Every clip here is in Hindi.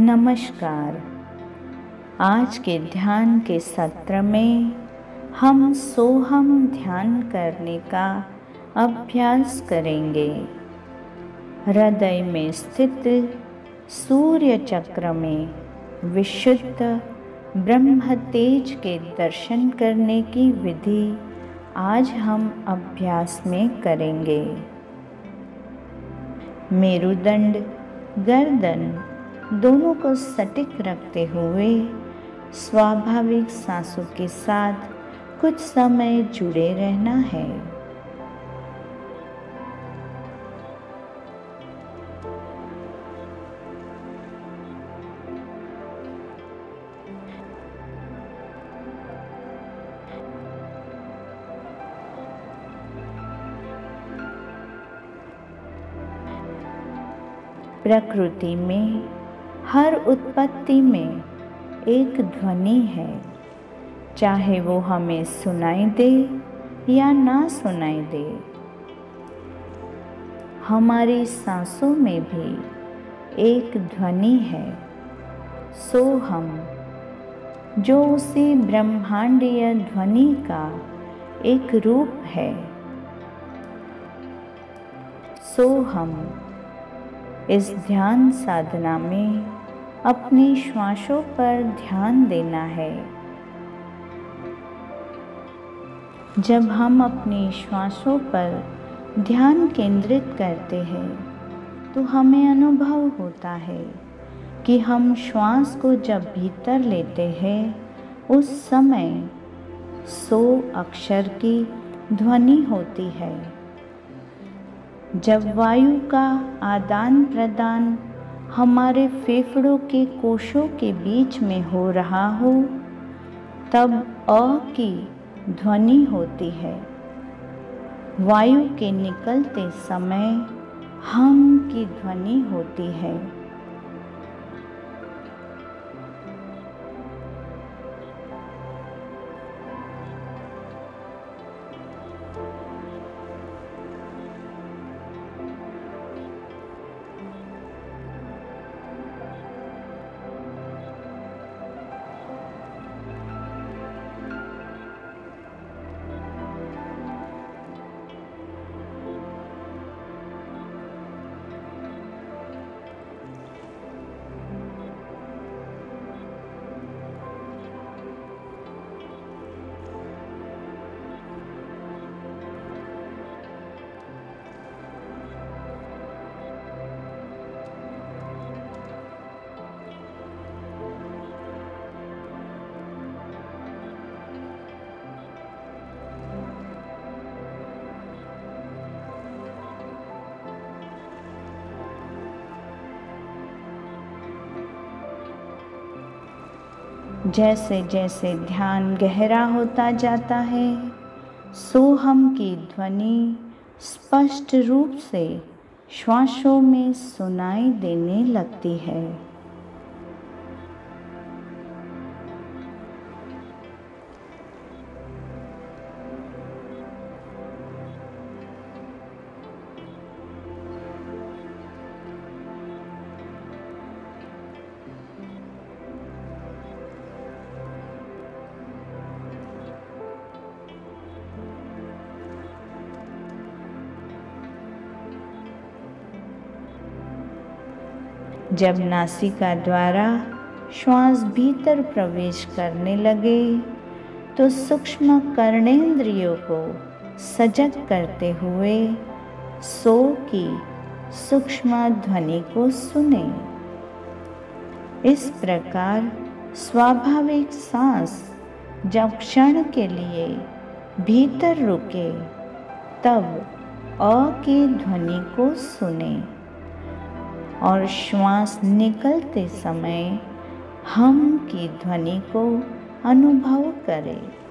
नमस्कार। आज के ध्यान के सत्र में हम सोहम ध्यान करने का अभ्यास करेंगे। हृदय में स्थित सूर्य चक्र में विशुद्ध ब्रह्म तेज के दर्शन करने की विधि आज हम अभ्यास में करेंगे। मेरुदंड गर्दन दोनों को सटीक रखते हुए स्वाभाविक सांसों के साथ कुछ समय जुड़े रहना है। प्रकृति में हर उत्पत्ति में एक ध्वनि है, चाहे वो हमें सुनाई दे या ना सुनाई दे। हमारी सांसों में भी एक ध्वनि है, सो हम। जो उसी ब्रह्मांडीय ध्वनि का एक रूप है, सो हम। इस ध्यान साधना में अपनी श्वासों पर ध्यान देना है। जब हम अपनी श्वासों पर ध्यान केंद्रित करते हैं तो हमें अनुभव होता है कि हम श्वास को जब भीतर लेते हैं, उस समय सो अक्षर की ध्वनि होती है। जब वायु का आदान प्रदान हमारे फेफड़ों के कोशों के बीच में हो रहा हो, तब अ की ध्वनि होती है। वायु के निकलते समय हम की ध्वनि होती है। जैसे जैसे ध्यान गहरा होता जाता है, सोहम की ध्वनि स्पष्ट रूप से श्वासों में सुनाई देने लगती है। जब नासिका द्वारा श्वास भीतर प्रवेश करने लगे तो सूक्ष्म कर्णेंद्रियों को सजग करते हुए सो की सूक्ष्म ध्वनि को सुने। इस प्रकार स्वाभाविक सांस जब क्षण के लिए भीतर रुके, तब अ की ध्वनि को सुने। और श्वास निकलते समय हम की ध्वनि को अनुभव करें।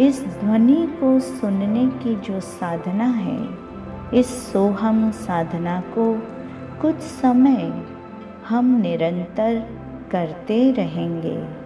इस ध्वनि को सुनने की जो साधना है, इस सोहम साधना को कुछ समय हम निरंतर करते रहेंगे।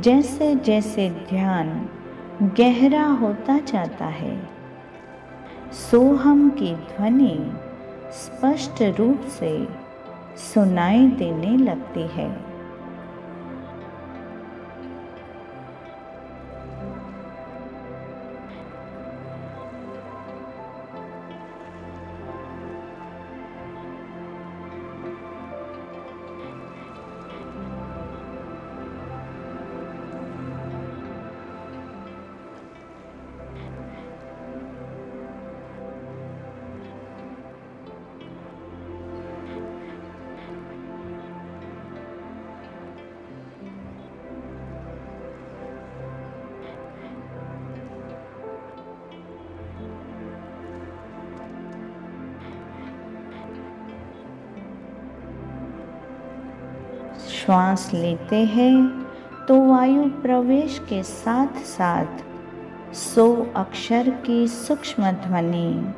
जैसे जैसे ध्यान गहरा होता जाता है सोहम की ध्वनि स्पष्ट रूप से सुनाई देने लगती है। श्वास लेते हैं तो वायु प्रवेश के साथ साथ सो अक्षर की सूक्ष्म ध्वनि।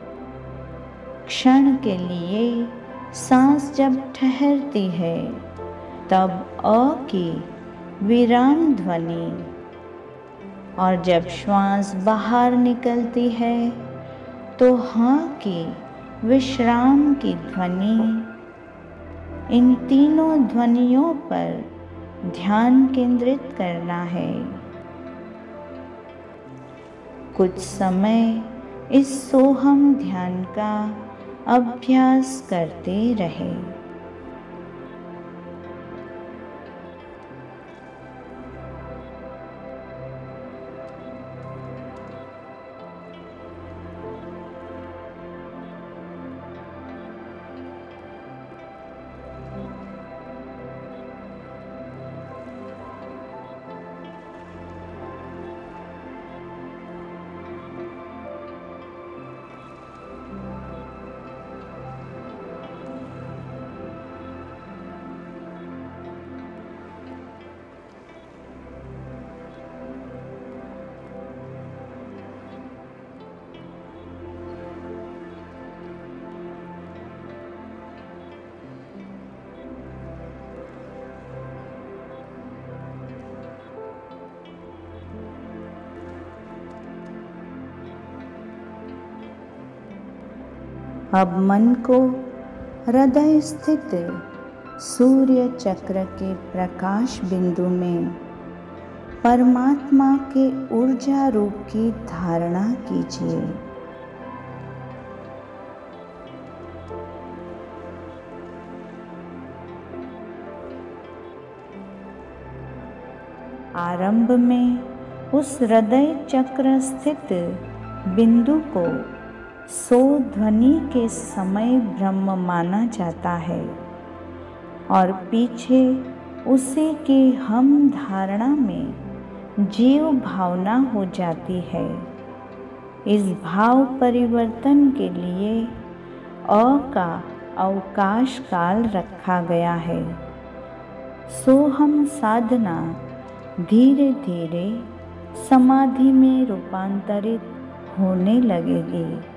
क्षण के लिए सांस जब ठहरती है, तब अ की विराम ध्वनि। और जब श्वास बाहर निकलती है तो हाँ की विश्राम की ध्वनि। इन तीनों ध्वनियों पर ध्यान केंद्रित करना है। कुछ समय इस सोहम ध्यान का अभ्यास करते रहे। अब मन को हृदय स्थित सूर्य चक्र के प्रकाश बिंदु में परमात्मा के ऊर्जा रूप की धारणा कीजिए। आरंभ में उस हृदय चक्र स्थित बिंदु को सो ध्वनि के समय ब्रह्म माना जाता है और पीछे उसी के हम धारणा में जीव भावना हो जाती है। इस भाव परिवर्तन के लिए अ का अवकाश काल रखा गया है। सो हम साधना धीरे धीरे समाधि में रूपांतरित होने लगेगी।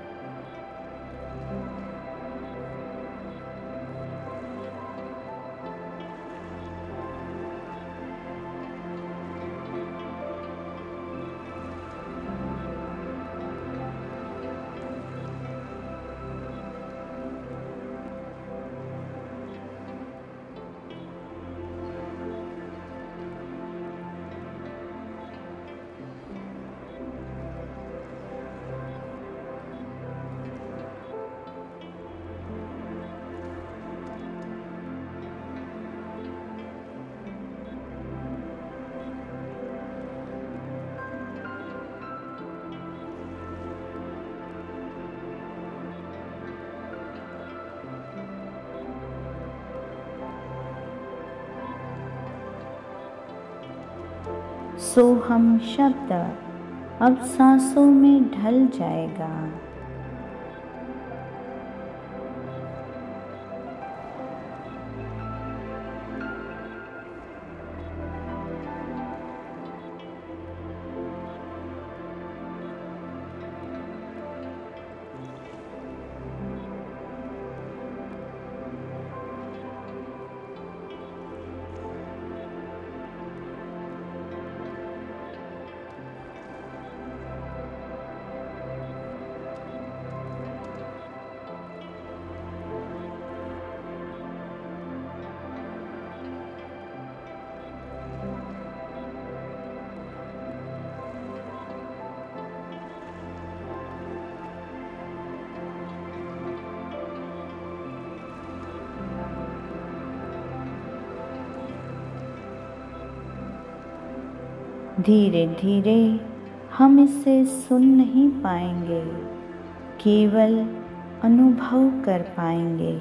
सो हम शब्द अब सांसों में ढल जाएगा। धीरे धीरे हम इसे सुन नहीं पाएँगे केवल अनुभव कर पाएँगे।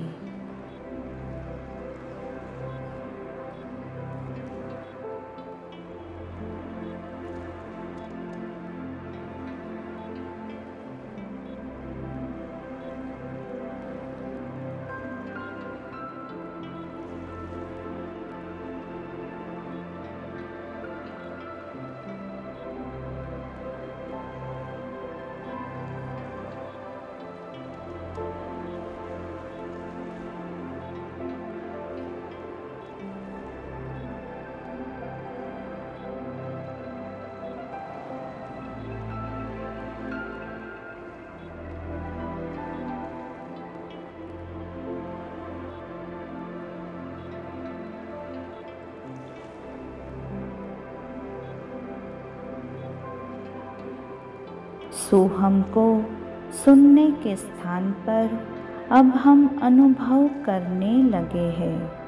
सो को सुनने के स्थान पर अब हम अनुभव करने लगे हैं।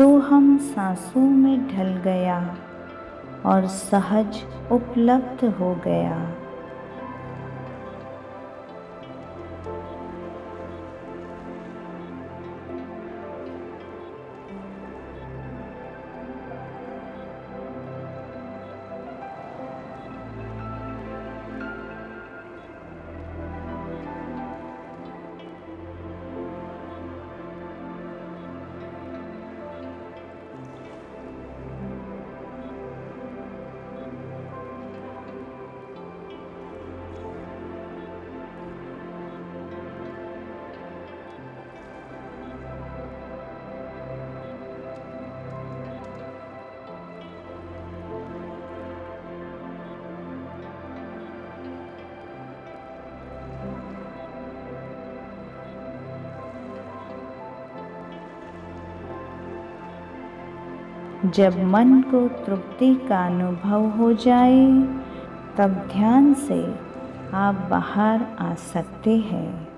सो हम सांसों में ढल गया और सहज उपलब्ध हो गया। जब मन को तृप्ति का अनुभव हो जाए, तब ध्यान से आप बाहर आ सकते हैं।